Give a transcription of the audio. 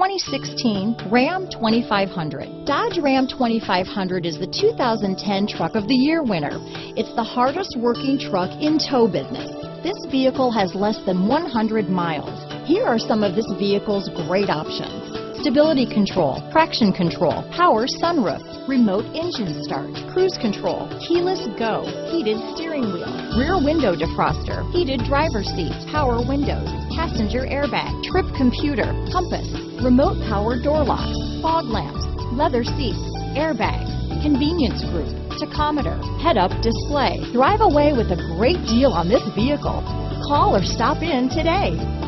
2016 Ram 2500. Dodge Ram 2500 is the 2010 Truck of the Year winner. It's the hardest working truck in tow business. This vehicle has less than 100 miles. Here are some of this vehicle's great options. Stability control, traction control, power sunroof, remote engine start, cruise control, keyless go, heated steering wheel, rear window defroster, heated driver seat, power windows, passenger airbag, trip computer, compass, remote power door locks, fog lamps, leather seats, airbags, convenience group, tachometer, head-up display. Drive away with a great deal on this vehicle. Call or stop in today.